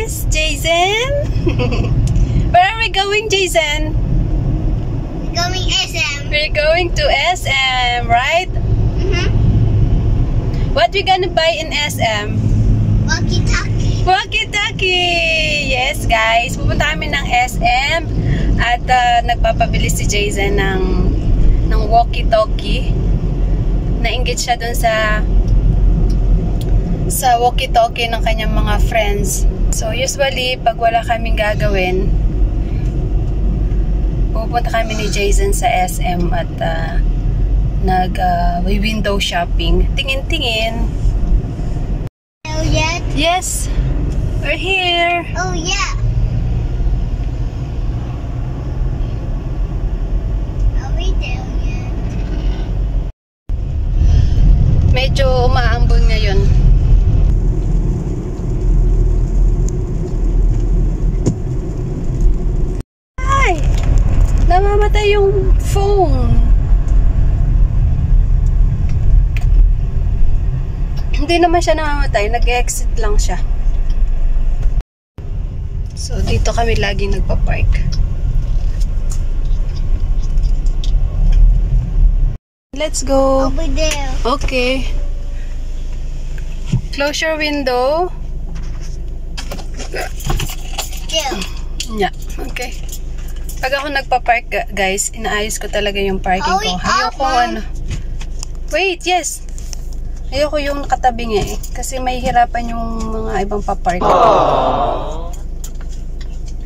is Jason. Where are we going, Jason? We're going SM. We're going to SM, right? Mhm. Mm hmm What we gonna buy in SM? Walkie-talkie. Walkie-talkie! Yes, guys. Pupunta kami ng SM at uh, nagpapabilis si Jason ng, ng walkie-talkie. Nainggit siya dun sa sa walkie-talkie ng kanyang mga friends. So usually, pag wala kaming gagawin, pupunta kami ni Jason sa SM at uh, nag uh, window shopping. Tingin-tingin. Hello yet? Yes. We're here. Oh yeah. Are we there Medyo umaambon ngayon namamatay yung phone. Hindi naman siya namamatay, nag-exit lang siya. So, dito kami lagi nagpa-park. Let's go. Over there. Okay. Close your window. Yeah. Yeah. Okay. Pag ako nagpa-park, guys, inaayos ko talaga yung parking oh, ko. Ayoko ano. Wait, yes. Ayoko yung nakatabi niya eh. Kasi may hirapan yung mga ibang papark.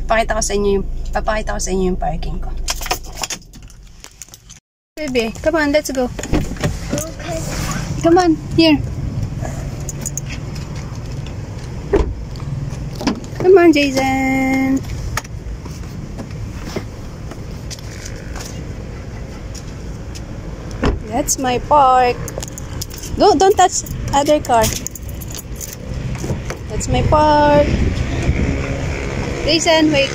Papakita ko sa inyo yung, papakita ko sa inyo yung parking ko. Baby, come on, let's go. Okay. Come on, here. Come on, Jason. That's my park. Don't don't touch other car. That's my park. Jason, wait.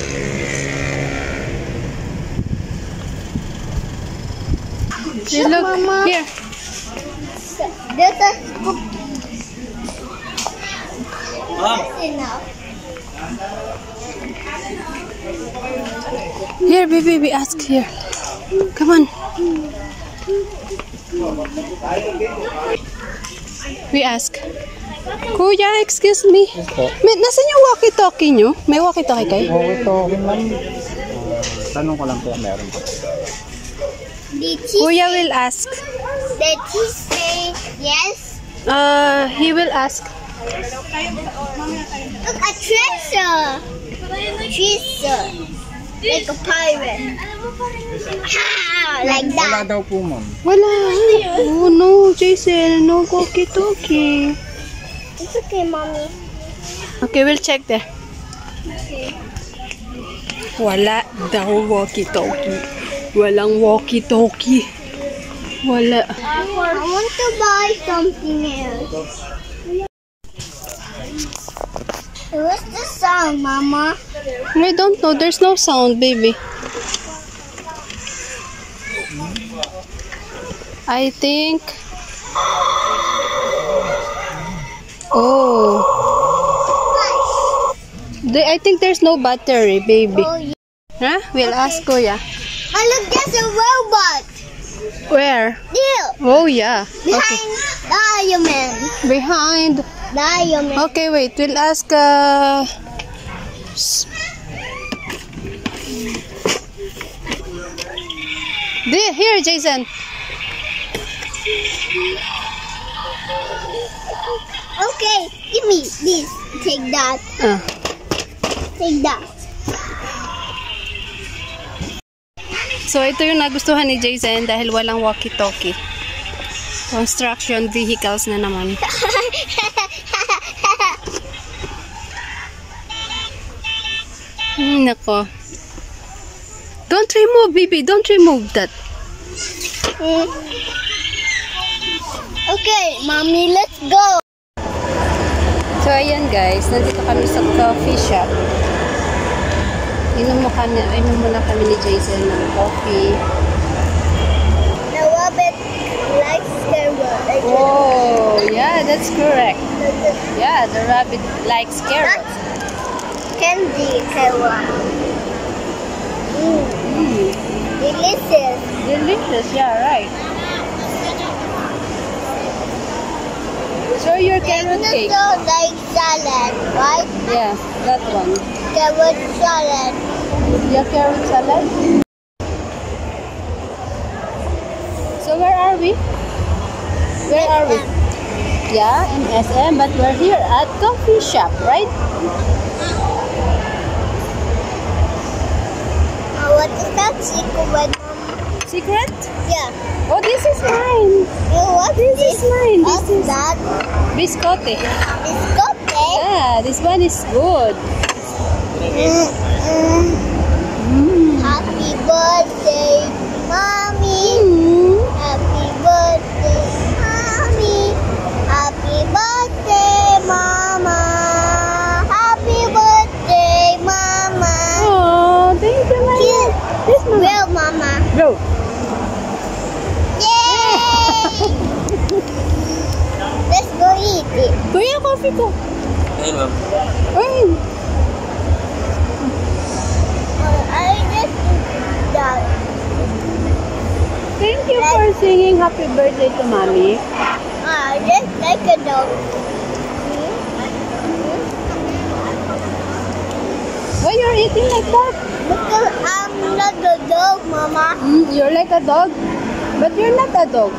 Shut look Mama. here. That's enough. Here, baby, we ask here. Come on. We ask, Kuya, excuse me. May, nasan yung walkie-talkie nyo? May walkie-talkie kayo? Walkie-talkie man. tanong ko lang po meron. Kuya will ask. Did he say yes? Uh, he will ask. Look, a treasure. Treasure. Like a pirate. like that. Wala daw po, ma'am. Wala. Oh, no, Jason. No walkie-talkie. It's okay, mommy. Okay, we'll check there. Okay. Wala daw walkie-talkie. Walang walkie-talkie. Wala. I want to buy something else. What's the song, Mama? We don't know. There's no sound, baby. I think... Oh. The, I think there's no battery, baby. Oh, yeah. Huh? We'll okay. ask Kuya. Oh, look, there's a robot. Where? Here. Oh, yeah. Behind okay. Behind? Diamond. Okay, wait. We'll ask... Uh, There, here, Jason. Okay, give me this. Take that. Uh. Take that. So, ito yung nagustuhan ni Jason dahil walang walkie-talkie. Construction vehicles na naman. Hmm, nako. Don't remove, baby. Don't remove that. Hmm. Okay, mommy, let's go. So, ayan guys. Nandito kami sa coffee shop. Inom mo kami, inom muna kami ni Jason ng coffee. Now, Nawabit likes carrots. Oh, yeah, that's correct. Yeah, the rabbit likes carrots. candy kawa. Mm. Delicious. Delicious, yeah, right. So your carrot cake. Also like salad, right? Yeah, that one. Carrot salad. Your carrot salad? So where are we? Where SM. are we? Yeah, in SM, but we're here at coffee shop, right? what is that secret? Secret? Yeah. Oh, this is mine. You what? This, this is mine. This is that biscotte. Biscotte? Yeah, this one is good. Mm -mm. Mm. Happy birthday. coffee Thank you for singing happy birthday to mommy. I just like a dog. Why you're eating like that? Because I'm not a dog, Mama. Mm, you're like a dog? But you're not a dog.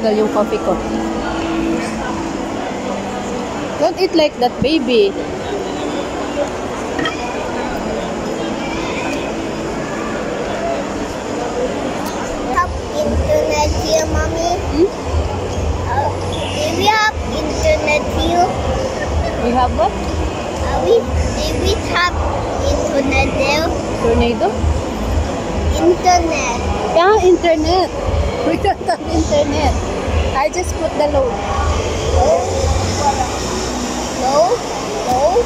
yung coffee ko. Don't eat like that, baby. Hop internet here, mommy. Hmm? Uh, we have internet here? We have what? Uh, we, we have internet there? Tornado? Internet. Yeah, internet. We don't have internet. I just put the load. Low. Low. Low.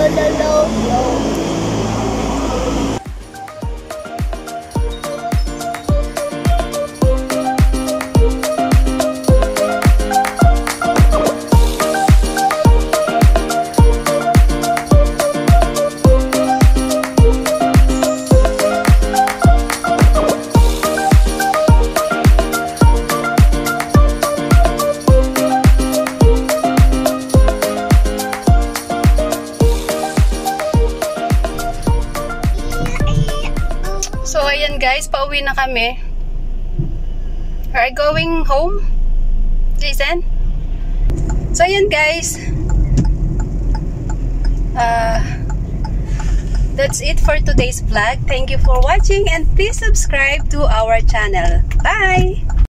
Low. Low. Low. Low. Low. Low. Low. kami. We're going home. Jason? So, yun guys. Uh, that's it for today's vlog. Thank you for watching and please subscribe to our channel. Bye!